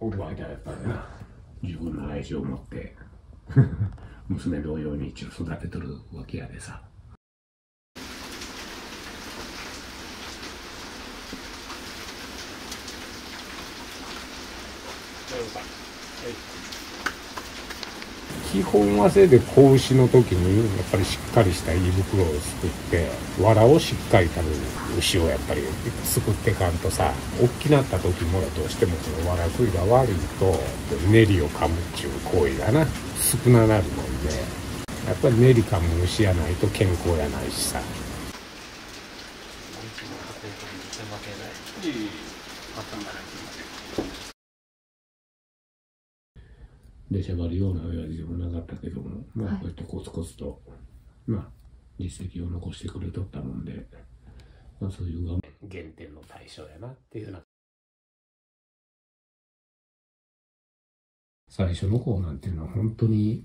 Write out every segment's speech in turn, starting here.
おる間やっぱりな。自分の愛情を持って。娘同様に一応育てとるわけやでさ基本はせいで子牛の時にやっぱりしっかりした胃袋を作って藁をしっかり食べる牛をやっぱり作ってかんとさ大きなった時もどうしてもこの藁食いが悪いと練りを噛むっちゅう行為がな少ななるもんでやっぱり練り噛む牛やないと健康やないしさ出しゃばるような親父でもなかったけども、まあ、こうやってコツコツと、まあ、実績を残してくれとったもんで、まあ、そういうが原点の対象やなっていうような。最初の子なんていうのは本当に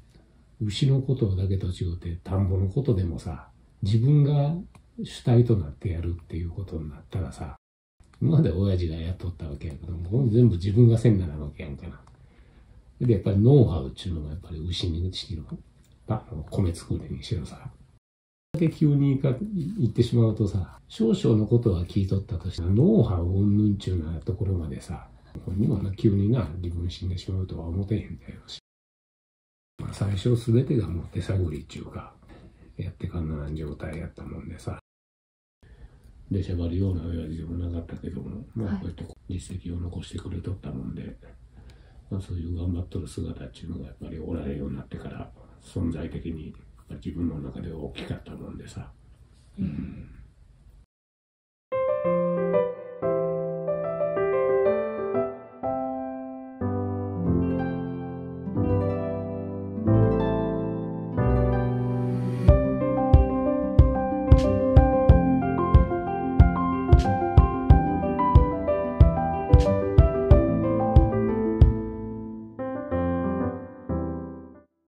牛のことだけと違って田んぼのことでもさ自分が主体となってやるっていうことになったらさ今まで親父がやっとったわけやけども全部自分がせんならわけやんかな。で、やっぱりノウハウっていうのがやっぱり牛にしろ、あの米作りにしろさ。で急に言ってしまうとさ、少々のことは聞いとったとして、ノウハウ云々ちゅうなところまでさ、本人はな急にな、自分死んでしまうとは思ってへんだよし。まあ、最初すべてがもう手探りっていうか、やってかんな状態やったもんでさ。出しゃばるような親父でもなかったけども、まあこうやって実績を残してくれとったもんで、まあ、そういう頑張っとる姿っていうのがやっぱりおられるようになってから存在的に自分の中で大きかったもんでさ、うん、